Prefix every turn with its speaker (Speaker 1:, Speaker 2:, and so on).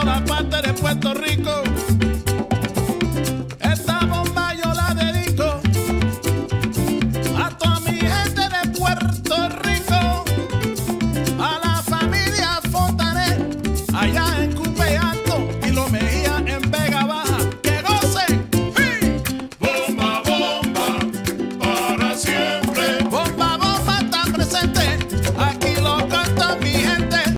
Speaker 1: todas partes de Puerto Rico.